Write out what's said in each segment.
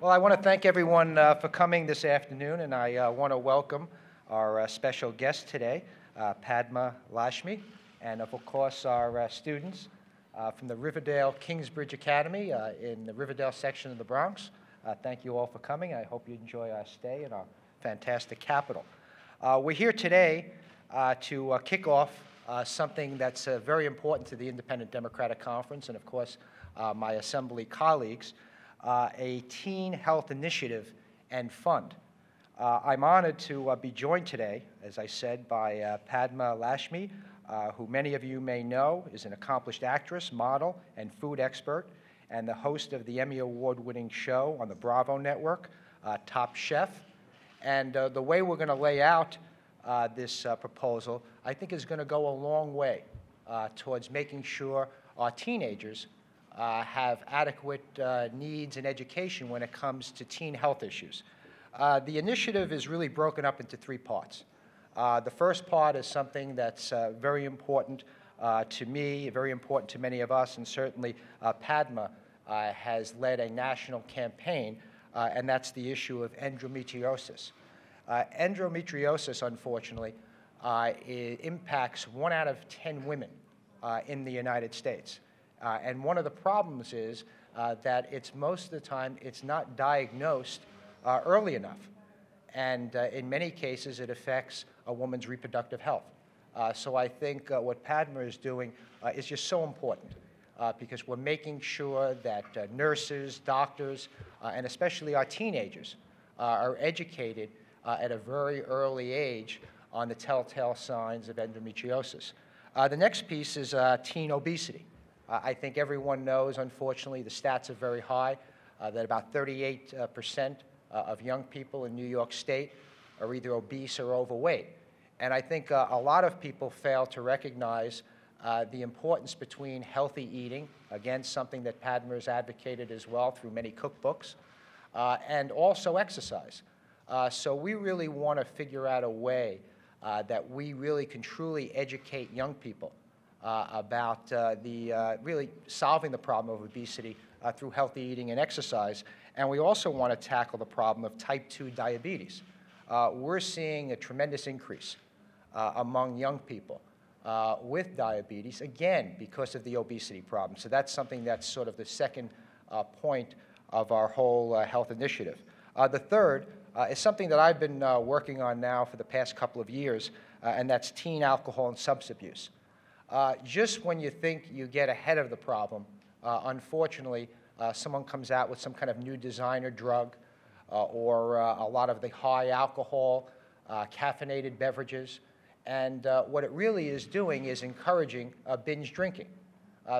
Well, I want to thank everyone uh, for coming this afternoon, and I uh, want to welcome our uh, special guest today, uh, Padma Lakshmi, and of course our uh, students uh, from the Riverdale Kingsbridge Academy in the Riverdale section of the Bronx. thank you all for coming. I hope you enjoy our stay in our fantastic capital. we're here today to kick off something that's very important to the Independent Democratic Conference and, of course, my assembly colleagues uh, a teen health initiative and fund. Uh, I'm honored to uh, be joined today, as I said, by uh, Padma Lakshmi, uh, who many of you may know is an accomplished actress, model, and food expert, and the host of the Emmy Award-winning show on the Bravo Network, uh, Top Chef. And the way we're going to lay out this proposal, I think is going to go a long way towards making sure our teenagers uh, have adequate uh, needs and education when it comes to teen health issues. Uh, the initiative is really broken up into three parts. Uh, the first part is something that's uh, very important uh, to me, very important to many of us, and certainly Padma has led a national campaign, and that's the issue of endometriosis. endometriosis, unfortunately, impacts one out of 10 women in the United States. Uh, and one of the problems is uh, that it's most of the time it's not diagnosed uh, early enough. And uh, in many cases, it affects a woman's reproductive health. Uh, so I think uh, what Padma is doing is just so important because we're making sure that nurses, doctors, and especially our teenagers are educated at a very early age on the telltale signs of endometriosis. the next piece is teen obesity. Uh, I think everyone knows, unfortunately, the stats are very high, uh, that about 38% uh, of young people in New York State are either obese or overweight. And I think uh, a lot of people fail to recognize uh, the importance between healthy eating, again, something that Padma has advocated as well through many cookbooks, uh, and also exercise. so we really want to figure out a way that we really can truly educate young people uh, Uh, about uh, the uh, really solving the problem of obesity uh, through healthy eating and exercise. And we also want to tackle the problem of type 2 diabetes. Uh, we're seeing a tremendous increase uh, among young people uh, with diabetes, again, because of the obesity problem. So that's something that's sort of the second point of our whole health initiative. the third is something that I've been working on now for the past couple of years, and that's teen alcohol and substance abuse. Uh, just when you think you get ahead of the problem, uh, unfortunately, uh, someone comes out with some kind of new designer drug uh, or uh, a lot of the high alcohol, uh, caffeinated beverages. And what it really is doing is encouraging binge drinking.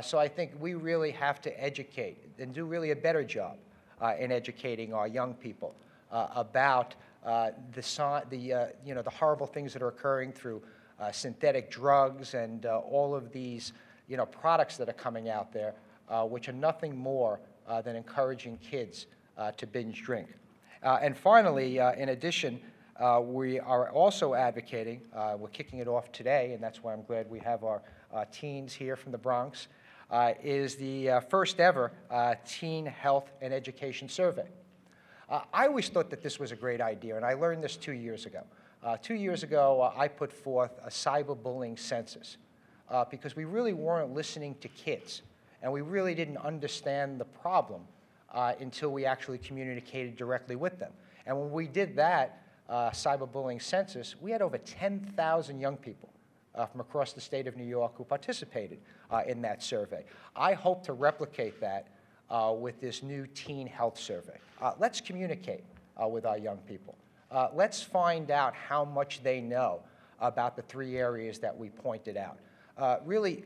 so I think we really have to educate and do really a better job in educating our young people about the, the, you know, the horrible things that are occurring through uh, synthetic drugs and uh, all of these you know, products that are coming out there, uh, which are nothing more uh, than encouraging kids uh, to binge drink. Uh, and finally, in addition, we are also advocating, we're kicking it off today, and that's why I'm glad we have our teens here from the Bronx, is the first ever Teen Health and Education Survey. I always thought that this was a great idea, and I learned this two years ago. Uh, two years ago, uh, I put forth a cyberbullying census uh, because we really weren't listening to kids, and we really didn't understand the problem uh, until we actually communicated directly with them. And when we did that uh, cyberbullying census, we had over 10,000 young people uh, from across the state of New York who participated in that survey. I hope to replicate that with this new teen health survey. let's communicate with our young people. Uh, let's find out how much they know about the three areas that we pointed out. Uh, really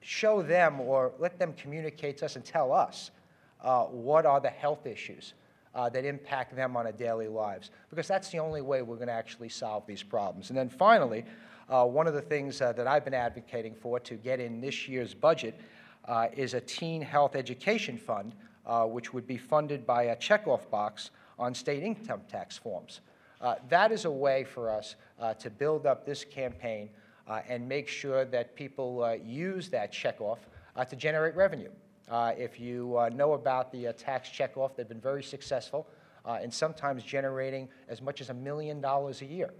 show them or let them communicate to us and tell us uh, what are the health issues uh, that impact them on a daily lives, because that's the only way we're going to actually solve these problems. And then finally, uh, one of the things uh, that I've been advocating for to get in this year's budget is a teen health education fund, which would be funded by a checkoff box on state income tax forms. Uh, that is a way for us uh, to build up this campaign uh, and make sure that people uh, use that checkoff uh, to generate revenue. If you know about the tax checkoff, they've been very successful and sometimes generating as much as a million dollars a year.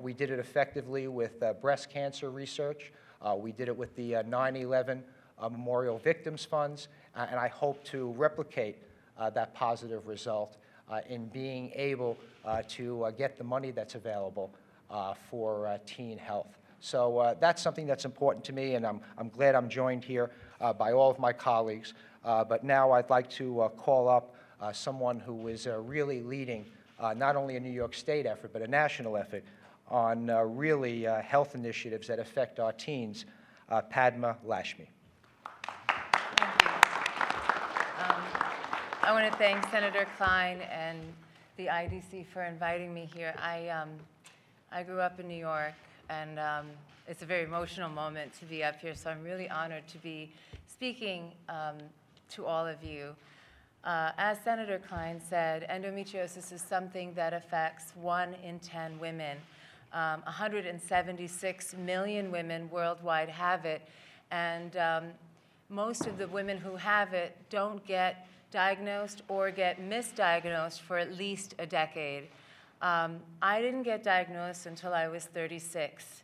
We did it effectively with breast cancer research. We did it with the 9-11 uh, Memorial Victims Funds, and I hope to replicate that positive result Uh, in being able uh, to uh, get the money that's available for teen health. So that's something that's important to me, and I'm, I'm glad I'm joined here by all of my colleagues. but now I'd like to call up someone who is really leading uh, not only a New York State effort, but a national effort on uh, really uh, health initiatives that affect our teens, Padma Lakshmi. I want to thank Senator Klein and the IDC for inviting me here. I, um, I grew up in New York, and um, it's a very emotional moment to be up here, so I'm really honored to be speaking um, to all of you. Uh, as Senator Klein said, endometriosis is something that affects one in 10 women. Um, 176 million women worldwide have it, and um, most of the women who have it don't get diagnosed or get misdiagnosed for at least a decade. Um, I didn't get diagnosed until I was 36,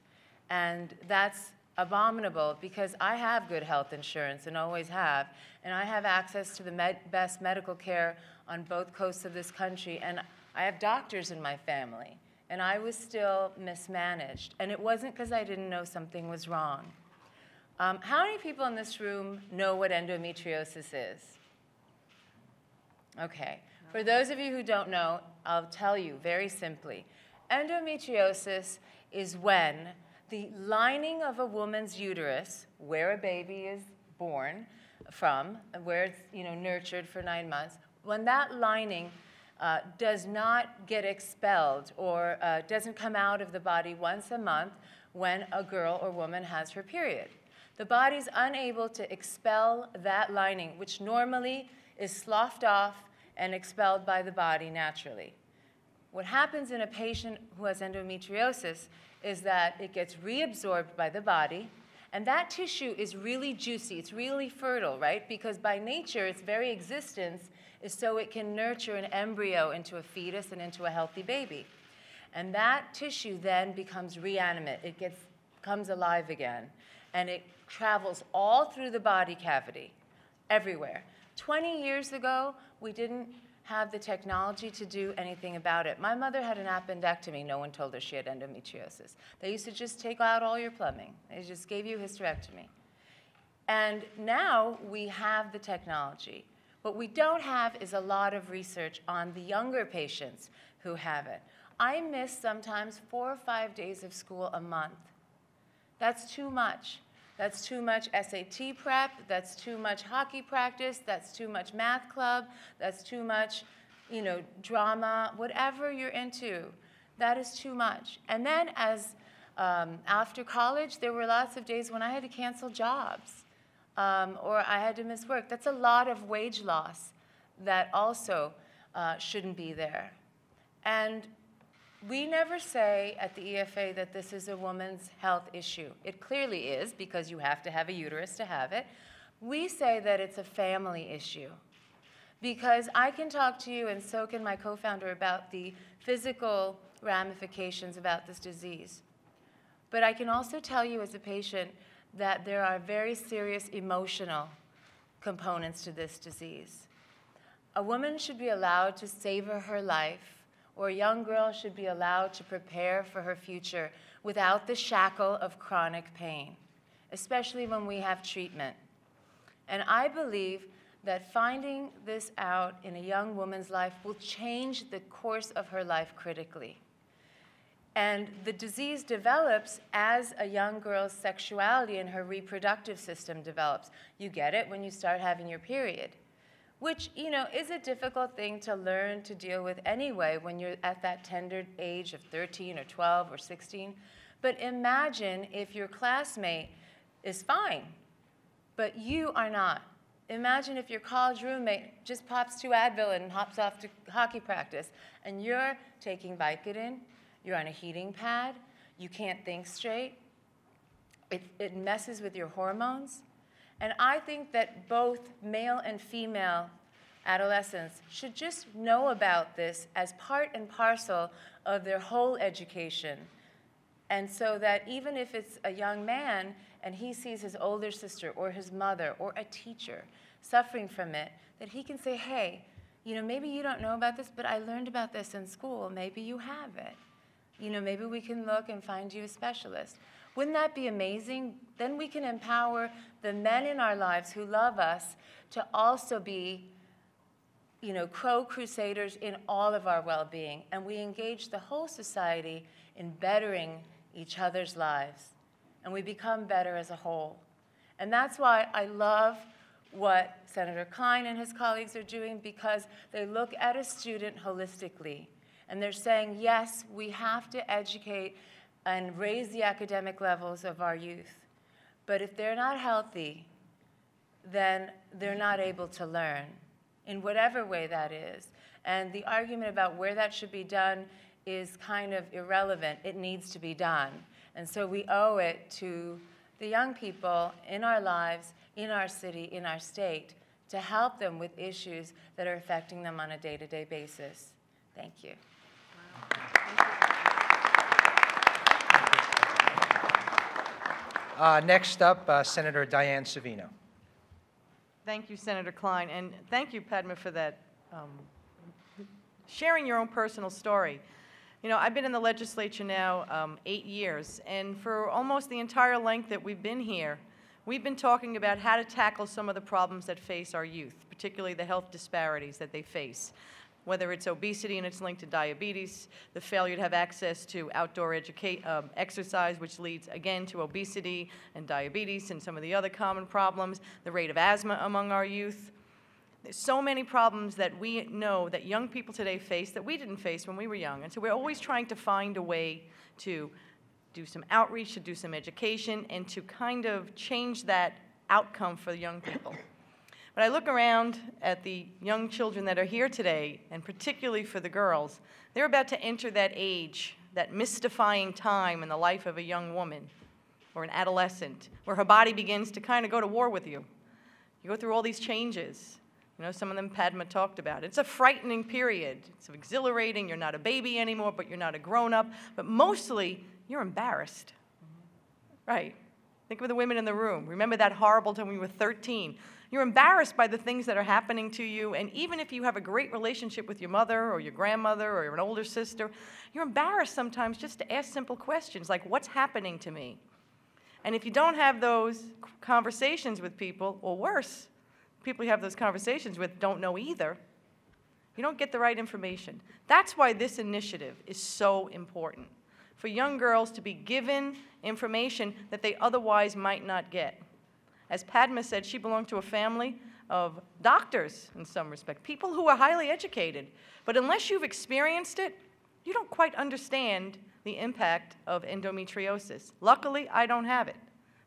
and that's abominable because I have good health insurance and always have, and I have access to the med best medical care on both coasts of this country, and I have doctors in my family, and I was still mismanaged, and it wasn't because I didn't know something was wrong. Um, how many people in this room know what endometriosis is? Okay. For those of you who don't know, I'll tell you very simply. Endometriosis is when the lining of a woman's uterus, where a baby is born from, where it's you know, nurtured for nine months, when that lining uh, does not get expelled or uh, doesn't come out of the body once a month when a girl or woman has her period. The body's unable to expel that lining, which normally is sloughed off and expelled by the body naturally. What happens in a patient who has endometriosis is that it gets reabsorbed by the body, and that tissue is really juicy, it's really fertile, right? Because by nature, its very existence is so it can nurture an embryo into a fetus and into a healthy baby. And that tissue then becomes reanimate. It gets, comes alive again. And it travels all through the body cavity, everywhere. 20 years ago, we didn't have the technology to do anything about it. My mother had an appendectomy. No one told her she had endometriosis. They used to just take out all your plumbing. They just gave you hysterectomy. And now we have the technology. What we don't have is a lot of research on the younger patients who have it. I miss sometimes four or five days of school a month. That's too much. That's too much SAT prep, that's too much hockey practice, that's too much math club, that's too much, you know, drama, whatever you're into, that is too much. And then as um, after college, there were lots of days when I had to cancel jobs um, or I had to miss work. That's a lot of wage loss that also uh, shouldn't be there. And we never say at the EFA that this is a woman's health issue. It clearly is because you have to have a uterus to have it. We say that it's a family issue because I can talk to you and so can my co-founder about the physical ramifications about this disease. But I can also tell you as a patient that there are very serious emotional components to this disease. A woman should be allowed to savor her life or a young girl should be allowed to prepare for her future without the shackle of chronic pain, especially when we have treatment. And I believe that finding this out in a young woman's life will change the course of her life critically. And the disease develops as a young girl's sexuality and her reproductive system develops. You get it when you start having your period which, you know, is a difficult thing to learn to deal with anyway when you're at that tender age of 13 or 12 or 16. But imagine if your classmate is fine, but you are not. Imagine if your college roommate just pops two Advil and hops off to hockey practice, and you're taking Vicodin, you're on a heating pad, you can't think straight, it, it messes with your hormones, And I think that both male and female adolescents should just know about this as part and parcel of their whole education. And so that even if it's a young man and he sees his older sister or his mother or a teacher suffering from it, that he can say, hey, you know, maybe you don't know about this, but I learned about this in school. Maybe you have it. You know, maybe we can look and find you a specialist. Wouldn't that be amazing? Then we can empower the men in our lives who love us to also be, you know, crow crusaders in all of our well being. And we engage the whole society in bettering each other's lives. And we become better as a whole. And that's why I love what Senator Klein and his colleagues are doing because they look at a student holistically. And they're saying, yes, we have to educate and raise the academic levels of our youth. But if they're not healthy, then they're not able to learn in whatever way that is. And the argument about where that should be done is kind of irrelevant. It needs to be done. And so we owe it to the young people in our lives, in our city, in our state, to help them with issues that are affecting them on a day to day basis. Thank you. Uh, Next up, uh, Senator Diane Savino. Thank you, Senator Klein, and thank you, Padma, for that, um, sharing your own personal story. You know, I've been in the legislature now um, eight years, and for almost the entire length that we've been here, we've been talking about how to tackle some of the problems that face our youth, particularly the health disparities that they face whether it's obesity and it's linked to diabetes, the failure to have access to outdoor educate, um, exercise, which leads again to obesity and diabetes and some of the other common problems, the rate of asthma among our youth. There's so many problems that we know that young people today face that we didn't face when we were young. And so we're always trying to find a way to do some outreach, to do some education, and to kind of change that outcome for the young people. But I look around at the young children that are here today, and particularly for the girls, they're about to enter that age, that mystifying time in the life of a young woman or an adolescent, where her body begins to kind of go to war with you. You go through all these changes. You know, some of them Padma talked about. It's a frightening period. It's exhilarating. You're not a baby anymore, but you're not a grown up. But mostly, you're embarrassed. Right. Think of the women in the room. Remember that horrible time when we were 13? You're embarrassed by the things that are happening to you, and even if you have a great relationship with your mother or your grandmother or an older sister, you're embarrassed sometimes just to ask simple questions like, What's happening to me? And if you don't have those conversations with people, or worse, people you have those conversations with don't know either, you don't get the right information. That's why this initiative is so important for young girls to be given information that they otherwise might not get. As Padma said, she belonged to a family of doctors in some respect, people who are highly educated. But unless you've experienced it, you don't quite understand the impact of endometriosis. Luckily, I don't have it.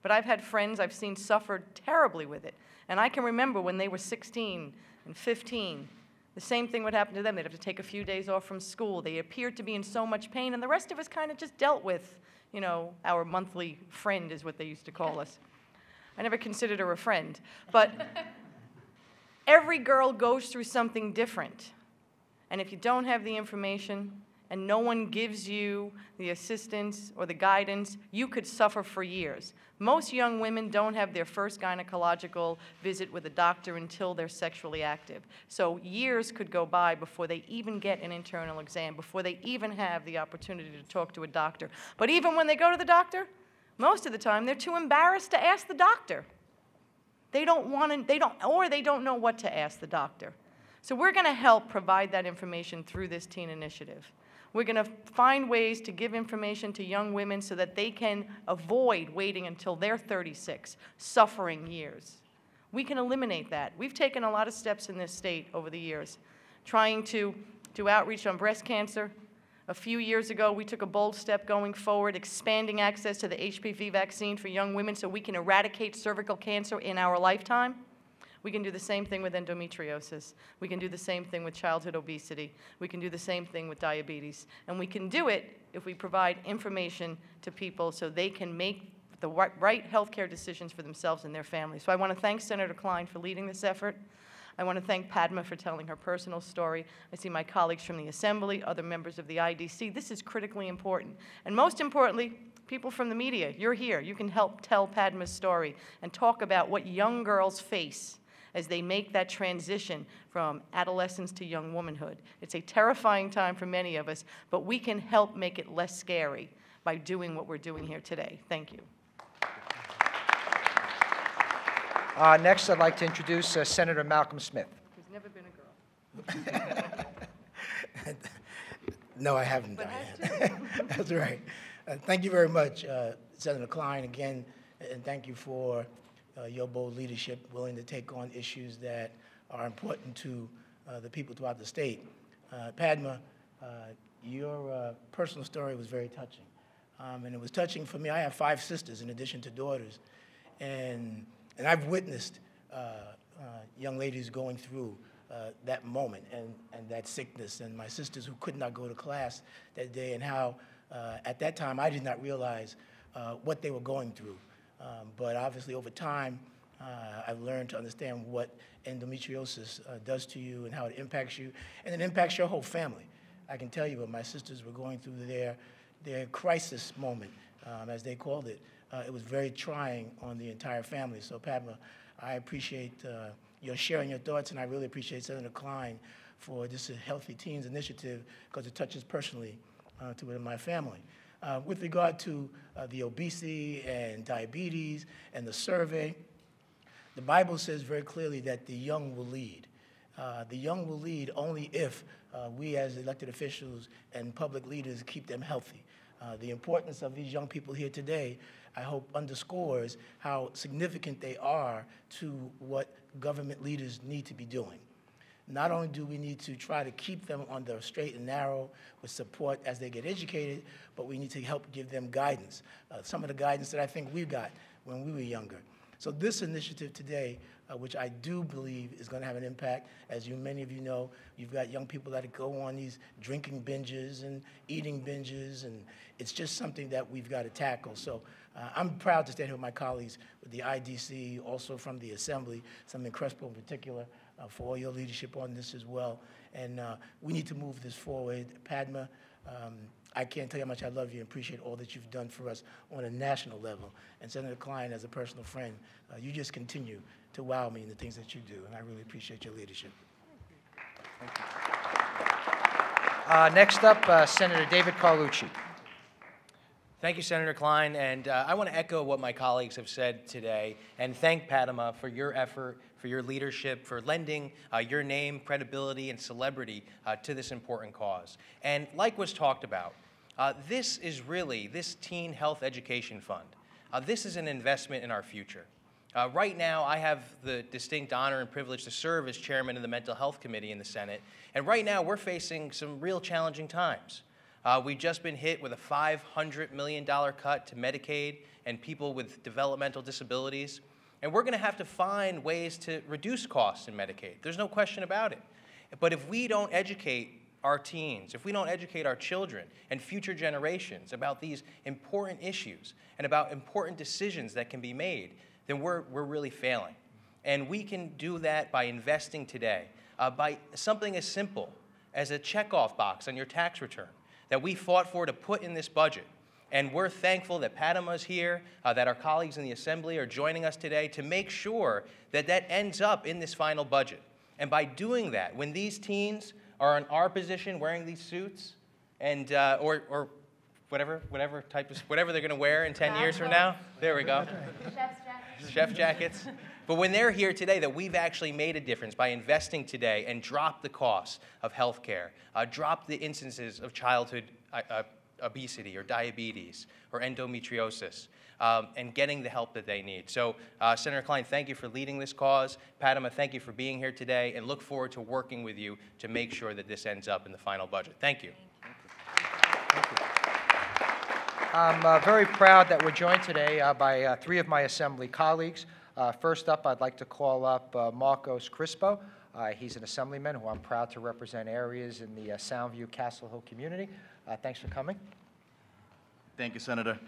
But I've had friends I've seen suffer terribly with it. And I can remember when they were 16 and 15, the same thing would happen to them. They'd have to take a few days off from school. They appeared to be in so much pain, and the rest of us kind of just dealt with, you know, our monthly friend is what they used to call us. I never considered her a friend. But every girl goes through something different. And if you don't have the information and no one gives you the assistance or the guidance, you could suffer for years. Most young women don't have their first gynecological visit with a doctor until they're sexually active. So years could go by before they even get an internal exam, before they even have the opportunity to talk to a doctor. But even when they go to the doctor, most of the time, they're too embarrassed to ask the doctor. They don't want to, they don't, or they don't know what to ask the doctor. So we're going to help provide that information through this teen initiative. We're going to find ways to give information to young women so that they can avoid waiting until they're 36, suffering years. We can eliminate that. We've taken a lot of steps in this state over the years, trying to do outreach on breast cancer, a few years ago, we took a bold step going forward, expanding access to the HPV vaccine for young women so we can eradicate cervical cancer in our lifetime. We can do the same thing with endometriosis. We can do the same thing with childhood obesity. We can do the same thing with diabetes. And we can do it if we provide information to people so they can make the ri- right healthcare decisions for themselves and their families. So I want to thank Senator Klein for leading this effort. I want to thank Padma for telling her personal story. I see my colleagues from the Assembly, other members of the IDC. This is critically important. And most importantly, people from the media, you're here. You can help tell Padma's story and talk about what young girls face as they make that transition from adolescence to young womanhood. It's a terrifying time for many of us, but we can help make it less scary by doing what we're doing here today. Thank you. Uh, Next, I'd like to introduce uh, Senator Malcolm Smith. Never been a girl. No, I haven't, But Diane. That's right. Uh, Thank you very much, uh, Senator Klein, again, and thank you for uh, your bold leadership, willing to take on issues that are important to uh, the people throughout the state. Uh, Padma, uh, your uh, personal story was very touching. Um, And it was touching for me. I have five sisters in addition to daughters. And, and I've witnessed uh, uh, young ladies going through uh, that moment and, and that sickness, and my sisters who could not go to class that day, and how at that time I did not realize what they were going through. Um, but obviously, over time, uh, I've learned to understand what endometriosis uh, does to you and how it impacts you, and it impacts your whole family. I can tell you what my sisters were going through their, their crisis moment, um, as they called it. Uh, it was very trying on the entire family. So, Padma, I appreciate uh, your sharing your thoughts, and I really appreciate Senator Klein for this Healthy Teens initiative because it touches personally uh, to my family. Uh, with regard to uh, the obesity and diabetes and the survey, the Bible says very clearly that the young will lead. Uh, the young will lead only if uh, we, as elected officials and public leaders, keep them healthy. Uh, the importance of these young people here today, I hope, underscores how significant they are to what government leaders need to be doing. Not only do we need to try to keep them on the straight and narrow with support as they get educated, but we need to help give them guidance. Uh, some of the guidance that I think we got when we were younger. So this initiative today, uh, which I do believe is going to have an impact, as you many of you know, you've got young people that go on these drinking binges and eating binges, and it's just something that we've got to tackle. So uh, I'm proud to stand here with my colleagues with the IDC, also from the Assembly, Senator Crespo in particular, uh, for all your leadership on this as well. And uh, we need to move this forward. Padma, um, I can't tell you how much I love you and appreciate all that you've done for us on a national level. And Senator Klein, as a personal friend, uh, you just continue to wow me in the things that you do, and I really appreciate your leadership. Thank you. Uh, Next up, uh, Senator David Carlucci. Thank you, Senator Klein, and uh, I want to echo what my colleagues have said today and thank Padma for your effort, for your leadership, for lending uh, your name, credibility, and celebrity uh, to this important cause. And like was talked about, uh, this is really, this Teen Health Education Fund, uh, this is an investment in our future. Uh, right now, I have the distinct honor and privilege to serve as chairman of the Mental Health Committee in the Senate, and right now we're facing some real challenging times. Uh, we've just been hit with a $500 million cut to Medicaid and people with developmental disabilities. And we're going to have to find ways to reduce costs in Medicaid. There's no question about it. But if we don't educate our teens, if we don't educate our children and future generations about these important issues and about important decisions that can be made, then we're, we're really failing. And we can do that by investing today, uh, by something as simple as a checkoff box on your tax return that we fought for to put in this budget. And we're thankful that Padma's here, uh, that our colleagues in the Assembly are joining us today to make sure that that ends up in this final budget. And by doing that, when these teens are in our position wearing these suits, and, uh, or, or whatever, whatever type of, whatever they're going to wear in 10 years from now, there we go. Chef jackets. But when they're here today, that we've actually made a difference by investing today and dropped the costs of health care, uh, dropped the instances of childhood uh, uh, obesity or diabetes or endometriosis, um, and getting the help that they need. So, uh, Senator Klein, thank you for leading this cause. Padma, thank you for being here today, and look forward to working with you to make sure that this ends up in the final budget. Thank you. I'm uh, very proud that we're joined today uh, by uh, three of my Assembly colleagues. Uh, First up, I'd like to call up uh, Marcos Crespo. Uh, He's an Assemblyman who I'm proud to represent areas in the uh, Soundview Castle Hill community. Uh, Thanks for coming. Thank you, Senator.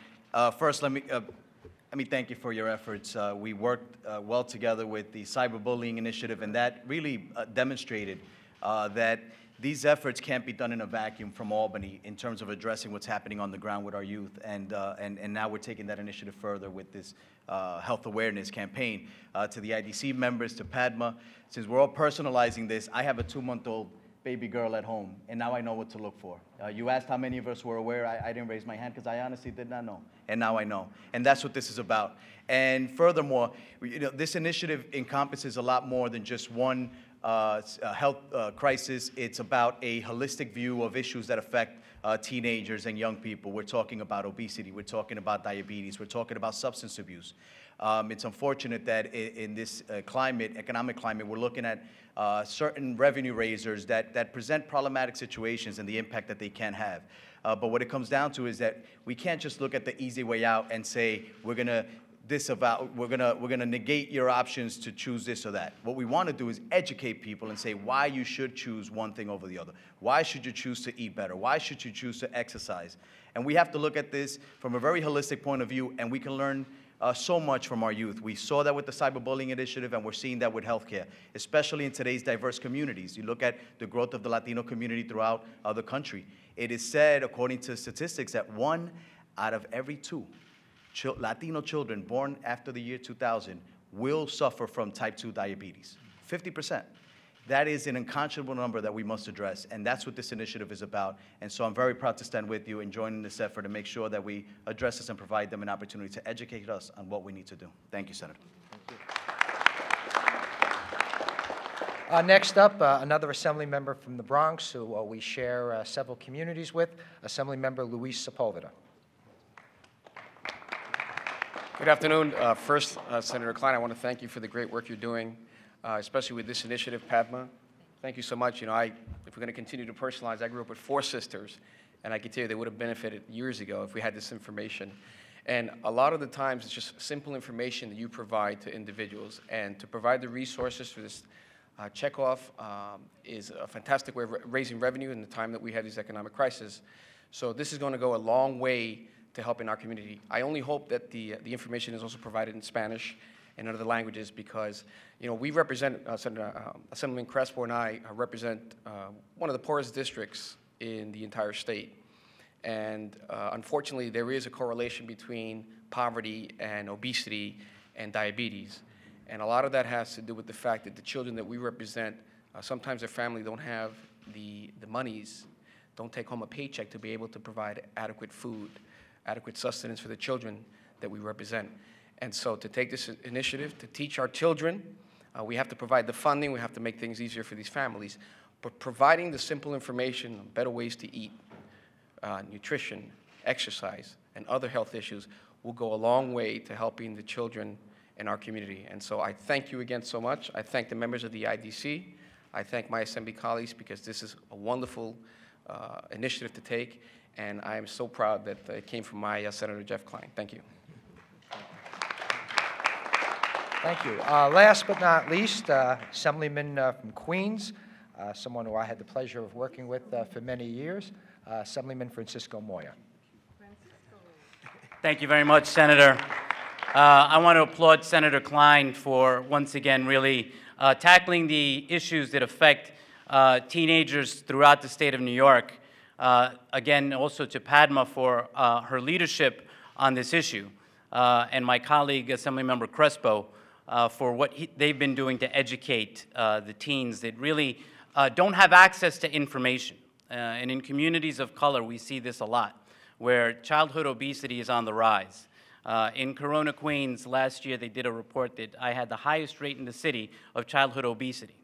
First, let me Let me thank you for your efforts. We worked well together with the cyberbullying initiative, and that really demonstrated that these efforts can't be done in a vacuum from Albany in terms of addressing what's happening on the ground with our youth. And, uh, and, and now we're taking that initiative further with this uh, health awareness campaign. Uh, to the IDC members, to Padma, since we're all personalizing this, I have a two-month-old baby girl at home, and now I know what to look for. Uh, you asked how many of us were aware. I, I didn't raise my hand because I honestly did not know, and now I know. And that's what this is about. And furthermore, you know, this initiative encompasses a lot more than just one uh, uh, health uh, crisis. It's about a holistic view of issues that affect uh, teenagers and young people. We're talking about obesity. We're talking about diabetes. We're talking about substance abuse. Um, it's unfortunate that in, in this uh, climate, economic climate, we're looking at uh, certain revenue raisers that, that present problematic situations and the impact that they can have. But what it comes down to is that we can't just look at the easy way out and say we're going to disavow, we're gonna, we're gonna negate your options to choose this or that. What we wanna do is educate people and say why you should choose one thing over the other. Why should you choose to eat better? Why should you choose to exercise? And we have to look at this from a very holistic point of view, and we can learn uh, so much from our youth. We saw that with the cyberbullying initiative, and we're seeing that with healthcare, especially in today's diverse communities. You look at the growth of the Latino community throughout uh, the country. It is said, according to statistics, that one out of every two Latino children born after the year 2000 will suffer from type 2 diabetes. 50%. That is an unconscionable number that we must address, and that's what this initiative is about. And so I'm very proud to stand with you in joining this effort to make sure that we address this and provide them an opportunity to educate us on what we need to do. Thank you, Senator. Uh, Next up, uh, another Assembly member from the Bronx who uh, we share uh, several communities with, Assemblymember Luis Sepulveda. Good afternoon. Uh, First, uh, Senator Klein, I want to thank you for the great work you're doing, uh, especially with this initiative, Padma. Thank you so much. You know, I, if we're going to continue to personalize, I grew up with four sisters, and I can tell you they would have benefited years ago if we had this information. And a lot of the times, it's just simple information that you provide to individuals. And to provide the resources for this uh, checkoff um, is a fantastic way of raising revenue in the time that we have these economic crises. So this is going to go a long way to help in our community. I only hope that the, the information is also provided in Spanish and other languages because, you know, we represent, uh, Senator, uh, Assemblyman Crespo and I uh, represent uh, one of the poorest districts in the entire state. And uh, unfortunately, there is a correlation between poverty and obesity and diabetes. And a lot of that has to do with the fact that the children that we represent, uh, sometimes their family don't have the, the monies, don't take home a paycheck to be able to provide adequate food, adequate sustenance for the children that we represent. And so to take this initiative to teach our children, uh, we have to provide the funding, we have to make things easier for these families. But providing the simple information, better ways to eat, uh, nutrition, exercise, and other health issues will go a long way to helping the children in our community. And so I thank you again so much. I thank the members of the IDC. I thank my Assembly colleagues because this is a wonderful uh, initiative to take, and I am so proud that it came from my uh, Senator Jeff Klein. Thank you. Thank you. Uh, Last but not least, uh, Assemblyman uh, from Queens, uh, someone who I had the pleasure of working with uh, for many years, uh, Assemblyman Francisco Moya. Thank you very much, Senator. Uh, I want to applaud Senator Klein for once again really uh, tackling the issues that affect uh, teenagers throughout the state of New York. Uh, again, also to Padma for uh, her leadership on this issue, uh, and my colleague, Assemblymember Crespo, for what he, they've been doing to educate the teens that really don't have access to information. And in communities of color, we see this a lot, where childhood obesity is on the rise. Uh, in Corona, Queens, last year they did a report that I had the highest rate in the city of childhood obesity.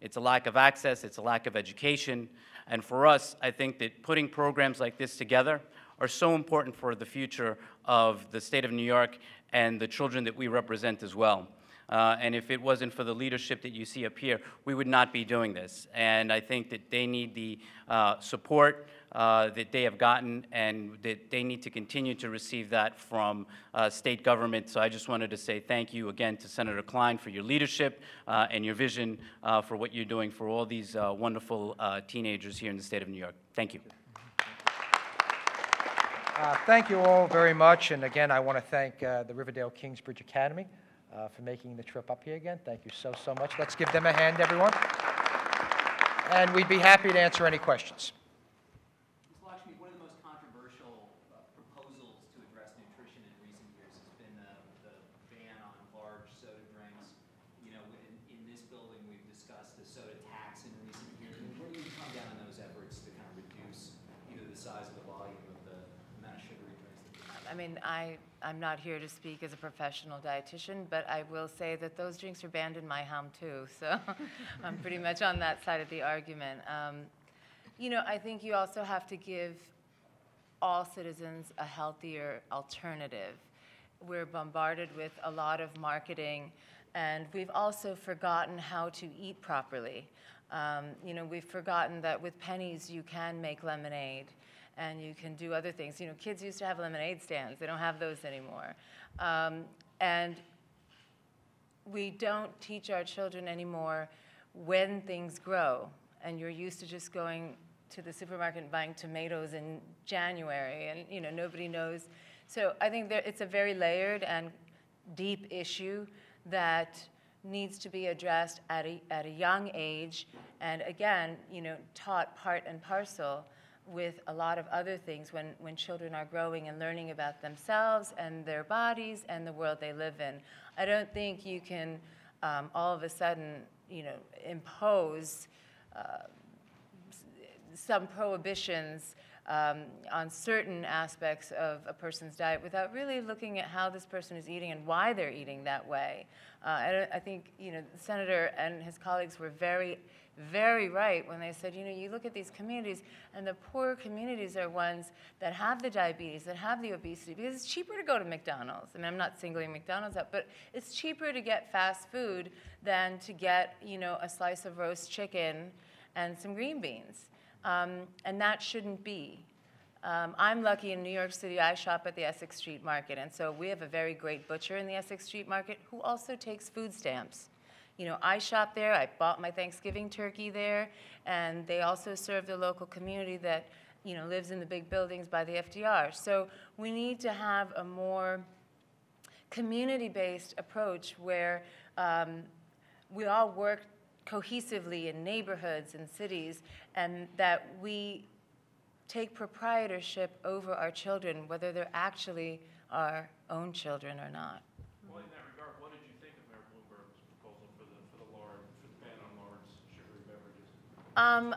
It's a lack of access, it's a lack of education. And for us, I think that putting programs like this together are so important for the future of the state of New York and the children that we represent as well. Uh, and if it wasn't for the leadership that you see up here, we would not be doing this. And I think that they need the uh, support uh, that they have gotten and that they need to continue to receive that from uh, state government. So I just wanted to say thank you again to Senator Klein for your leadership uh, and your vision uh, for what you're doing for all these uh, wonderful uh, teenagers here in the state of New York. Thank you. Thank you all very much, and again, I want to thank the Riverdale Kingsbridge Academy for making the trip up here again. Thank you so, so much. Let's give them a hand, everyone. And we'd be happy to answer any questions. Ms. Lakshmi, one of the most controversial uh, proposals to address nutrition in recent years has been uh, the ban on large soda drinks. You know, in, in this building, we've discussed the soda tax in recent years. Where do you come down on those efforts to kind of reduce either the size or the volume of the amount of sugary drinks? that we I I'm not here to speak as a professional dietitian, but I will say that those drinks are banned in my home too, so I'm pretty much on that side of the argument. Um, You know, I think you also have to give all citizens a healthier alternative. We're bombarded with a lot of marketing, and we've also forgotten how to eat properly. Um, you know, we've forgotten that with pennies you can make lemonade, and you can do other things. You know, kids used to have lemonade stands; they don't have those anymore. Um, and we don't teach our children anymore when things grow. And you're used to just going to the supermarket and buying tomatoes in January, and you know nobody knows. So I think there, it's a very layered and deep issue that needs to be addressed at a, at a young age, and again, you know, taught part and parcel with a lot of other things when, when children are growing and learning about themselves and their bodies and the world they live in. I don't think you can um, all of a sudden, you know, impose uh, some prohibitions um, on certain aspects of a person's diet without really looking at how this person is eating and why they're eating that way. Uh, I, I think you know the senator and his colleagues were very, very right when they said, you know, you look at these communities, and the poor communities are ones that have the diabetes, that have the obesity, because it's cheaper to go to McDonald's. I mean, I'm not singling McDonald's out, but it's cheaper to get fast food than to get, you know, a slice of roast chicken and some green beans. Um, and that shouldn't be. Um, I'm lucky in New York City, I shop at the Essex Street Market, and so we have a very great butcher in the Essex Street Market who also takes food stamps. You know, I shop there, I bought my Thanksgiving turkey there, and they also serve the local community that, you know, lives in the big buildings by the FDR. So we need to have a more community-based approach where um, we all work cohesively in neighborhoods and cities, and that we take proprietorship over our children, whether they're actually our own children or not. Well, in that regard, what did you think of Mayor Bloomberg's proposal for the, for the large, for the ban on large sugary beverages? Um,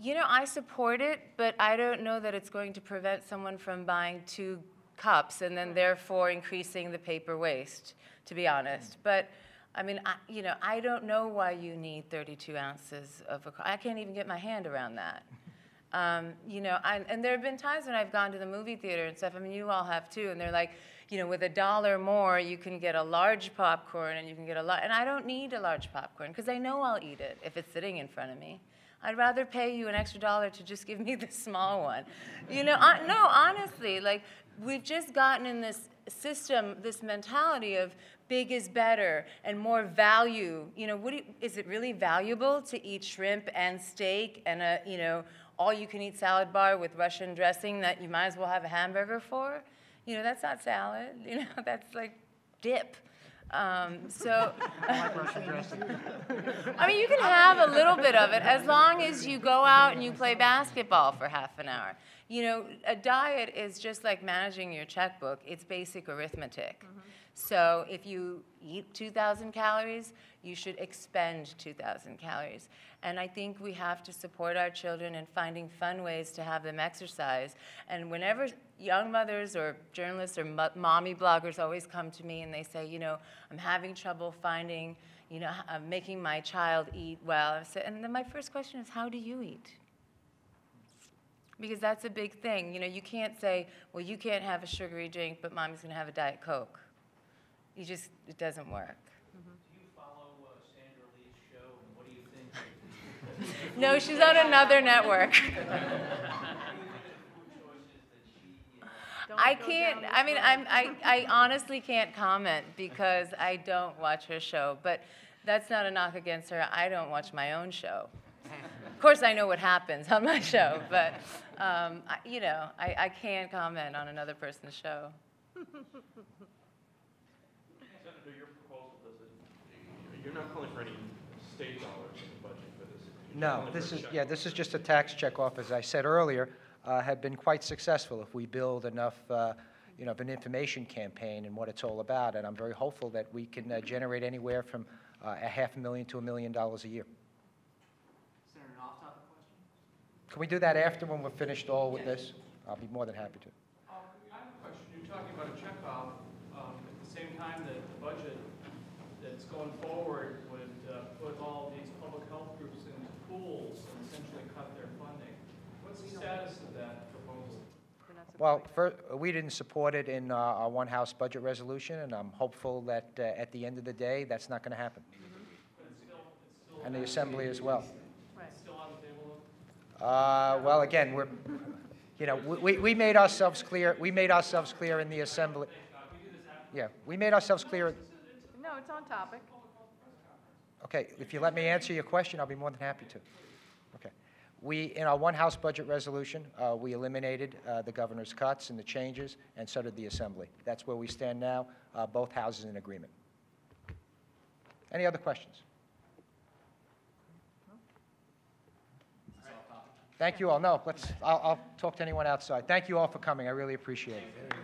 you know, I support it, but I don't know that it's going to prevent someone from buying two cups and then therefore increasing the paper waste, to be honest. But, I mean, I, you know, I don't know why you need 32 ounces of a, I can't even get my hand around that. Um, you know, I, and there have been times when I've gone to the movie theater and stuff. I mean, you all have too, and they're like, you know, with a dollar more, you can get a large popcorn and you can get a lot. And I don't need a large popcorn because I know I'll eat it if it's sitting in front of me. I'd rather pay you an extra dollar to just give me the small one. You know, I, no, honestly, like we've just gotten in this system, this mentality of big is better and more value. You know, you, is it really valuable to eat shrimp and steak and a, you know, all you can eat salad bar with Russian dressing that you might as well have a hamburger for? You know, that's not salad. You know, that's like dip. Um, so, I mean, you can have a little bit of it as long as you go out and you play basketball for half an hour. You know, a diet is just like managing your checkbook. It's basic arithmetic. So if you eat 2,000 calories, you should expend 2,000 calories. And I think we have to support our children in finding fun ways to have them exercise. And whenever young mothers or journalists or mo- mommy bloggers always come to me and they say, you know, I'm having trouble finding, you know, uh, making my child eat well. And then my first question is, how do you eat? Because that's a big thing. You know, you can't say, well, you can't have a sugary drink, but mommy's going to have a Diet Coke. You just, it doesn't work. Do you follow uh, Sandra Lee's show, and what do you think? No, she's on another network. I can't, I mean. I'm, I, I honestly can't comment because I don't watch her show. But that's not a knock against her. I don't watch my own show. Of course, I know what happens on my show, but, um, I- you know, I, I can't comment on another person's show. Senator, your proposal does it, you're not calling for any state dollars in the budget for this? You're No, calling for this a is, check. yeah, this is just a tax check-off, as I said earlier, uh, have been quite successful if we build enough, uh, you know, of an information campaign and what it's all about, and I'm very hopeful that we can uh, generate anywhere from uh, a half a million to a million dollars a year. Senator, an off-topic question? Can we do that after, when we're finished all with this? I'll be more than happy to. Um, I have a question. You're talking about a checkoff, um, at the same time that the budget that's going forward would, uh, put all these public health groups into pools and essentially cut their funding. What's the status of that proposal? Well, supporting fir- we didn't support it in uh, our one-house budget resolution, and I'm hopeful that uh, at the end of the day, that's not going to happen. But it's still, it's still. And the Assembly as well. Right. Still on the table? Uh, Well, again, we're, you know, we- we we made ourselves clear, we made ourselves clear in the Assembly. Yeah, we made ourselves clear, No, it's on topic. okay, if you let me answer your question, I'll be more than happy to. Okay. We, in our one-house budget resolution, uh, we eliminated uh, the governor's cuts and the changes, and so did the Assembly. That's where we stand now, uh, both houses in agreement. Any other questions? Thank you all. No, let's, I'll, I'll talk to anyone outside. Thank you all for coming. I really appreciate it.